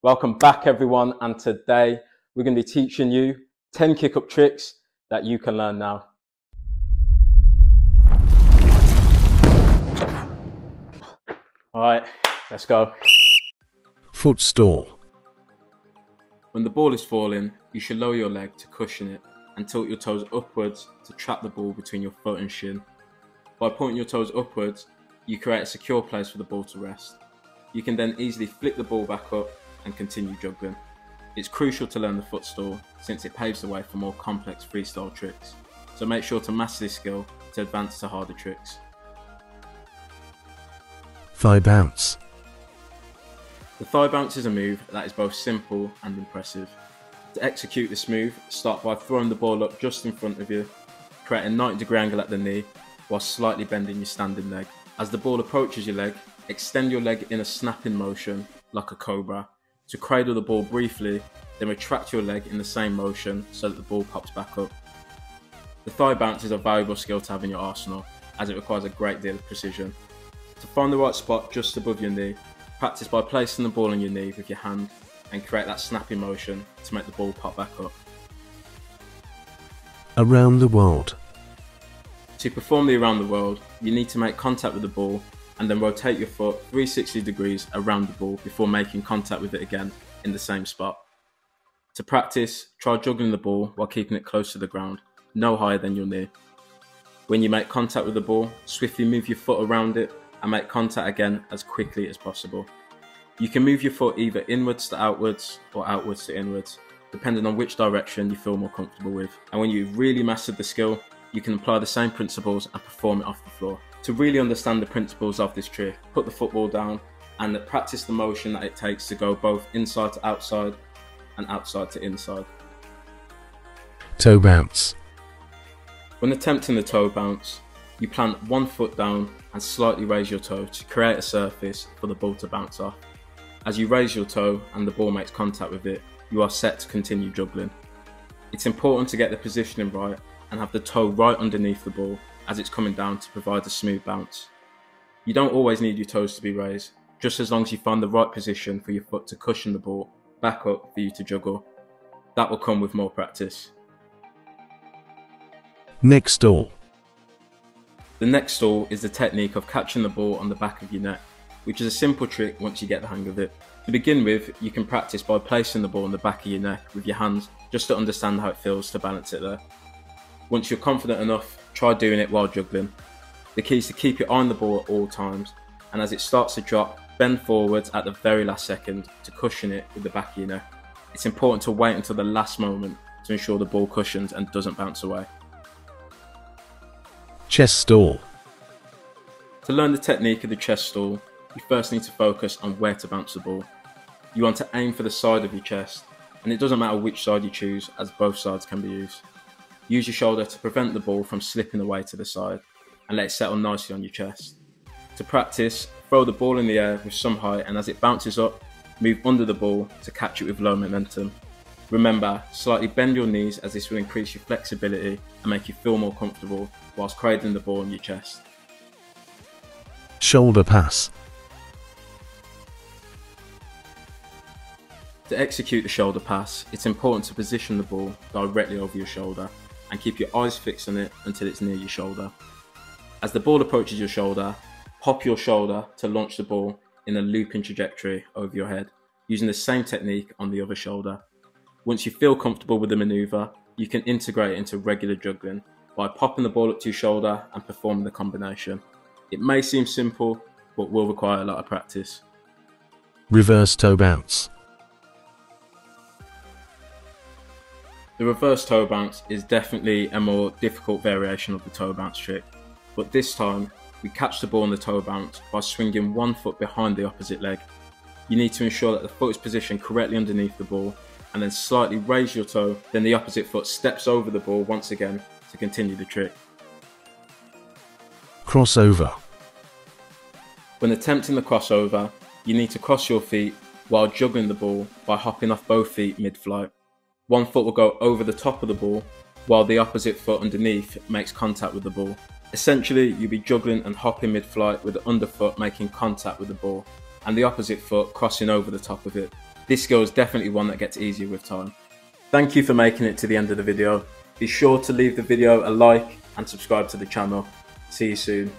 Welcome back everyone and today we're going to be teaching you 10 kick-up tricks that you can learn now. Alright, let's go. Foot stall. When the ball is falling, you should lower your leg to cushion it and tilt your toes upwards to trap the ball between your foot and shin. By pointing your toes upwards, you create a secure place for the ball to rest. You can then easily flick the ball back up and continue juggling. It's crucial to learn the foot stall since it paves the way for more complex freestyle tricks, so make sure to master this skill to advance to harder tricks. Thigh bounce. The thigh bounce is a move that is both simple and impressive. To execute this move, start by throwing the ball up just in front of you, create a 90 degree angle at the knee while slightly bending your standing leg. As the ball approaches your leg, extend your leg in a snapping motion like a cobra to cradle the ball briefly, then retract your leg in the same motion so that the ball pops back up. The thigh bounce is a valuable skill to have in your arsenal as it requires a great deal of precision. To find the right spot just above your knee, practice by placing the ball on your knee with your hand and create that snapping motion to make the ball pop back up. Around the world. To perform the around the world, you need to make contact with the ball and then rotate your foot 360 degrees around the ball before making contact with it again in the same spot. To practice, try juggling the ball while keeping it close to the ground, no higher than your knee. When you make contact with the ball, swiftly move your foot around it and make contact again as quickly as possible. You can move your foot either inwards to outwards or outwards to inwards, depending on which direction you feel more comfortable with. And when you've really mastered the skill, you can apply the same principles and perform it off the floor. To really understand the principles of this trick, put the football down and practice the motion that it takes to go both inside to outside and outside to inside. Toe bounce. When attempting the toe bounce, you plant one foot down and slightly raise your toe to create a surface for the ball to bounce off. As you raise your toe and the ball makes contact with it, you are set to continue juggling. It's important to get the positioning right and have the toe right underneath the ball as it's coming down to provide a smooth bounce. You don't always need your toes to be raised, just as long as you find the right position for your foot to cushion the ball back up for you to juggle. That will come with more practice. Neck stall. The neck stall is the technique of catching the ball on the back of your neck, which is a simple trick once you get the hang of it. To begin with, you can practice by placing the ball on the back of your neck with your hands just to understand how it feels to balance it there. Once you're confident enough, try doing it while juggling. The key is to keep your eye on the ball at all times, and as it starts to drop, bend forwards at the very last second to cushion it with the back of your neck. It's important to wait until the last moment to ensure the ball cushions and doesn't bounce away. Chest stall. To learn the technique of the chest stall, you first need to focus on where to bounce the ball. You want to aim for the side of your chest, and it doesn't matter which side you choose as both sides can be used. Use your shoulder to prevent the ball from slipping away to the side and let it settle nicely on your chest. To practice, throw the ball in the air with some height and as it bounces up, move under the ball to catch it with low momentum. Remember, slightly bend your knees as this will increase your flexibility and make you feel more comfortable whilst cradling the ball on your chest. Shoulder pass. To execute the shoulder pass, it's important to position the ball directly over your shoulder and keep your eyes fixed on it until it's near your shoulder. As the ball approaches your shoulder, pop your shoulder to launch the ball in a looping trajectory over your head, using the same technique on the other shoulder. Once you feel comfortable with the maneuver, you can integrate it into regular juggling by popping the ball up to your shoulder and performing the combination. It may seem simple, but will require a lot of practice. Reverse toe bounce. The reverse toe bounce is definitely a more difficult variation of the toe bounce trick, but this time we catch the ball on the toe bounce by swinging one foot behind the opposite leg. You need to ensure that the foot is positioned correctly underneath the ball and then slightly raise your toe, then the opposite foot steps over the ball once again to continue the trick. Crossover. When attempting the crossover, you need to cross your feet while juggling the ball by hopping off both feet mid-flight. One foot will go over the top of the ball, while the opposite foot underneath makes contact with the ball. Essentially, you'll be juggling and hopping mid-flight with the underfoot making contact with the ball, and the opposite foot crossing over the top of it. This skill is definitely one that gets easier with time. Thank you for making it to the end of the video. Be sure to leave the video a like and subscribe to the channel. See you soon.